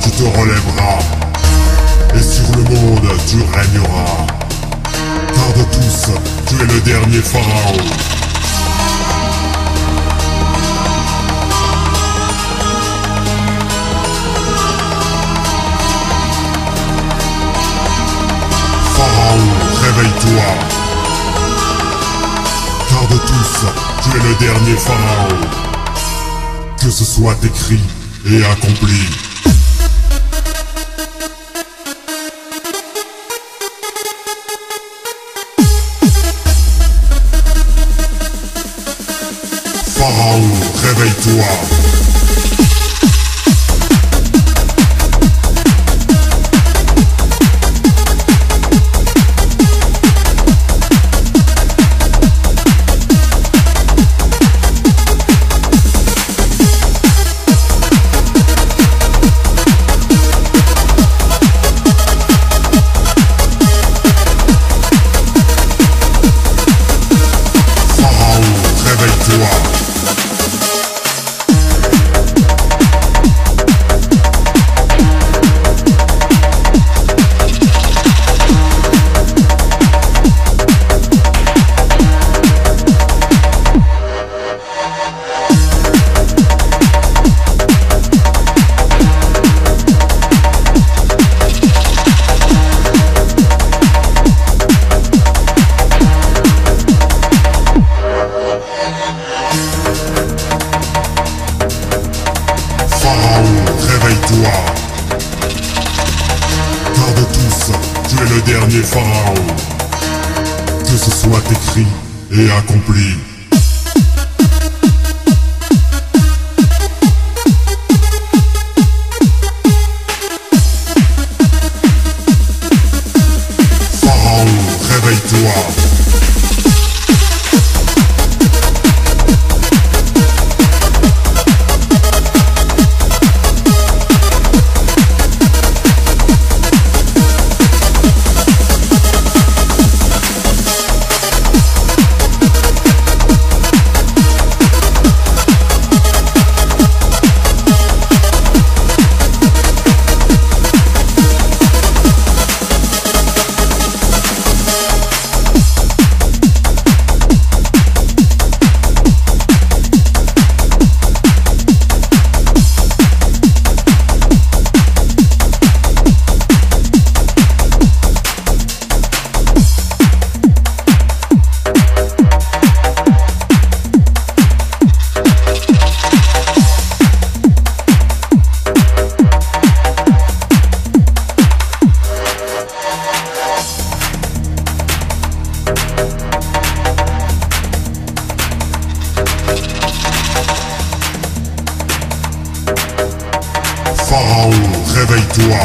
tu te relèveras, et sur le monde tu régneras. Car de tous, tu es le dernier pharaon. Pharaon, réveille-toi. Car de tous, tu es le dernier pharaon. Que ce soit écrit et accompli. Réveille-toi. Le dernier pharaon. Que ce soit écrit et accompli. Pharaon, réveille-toi.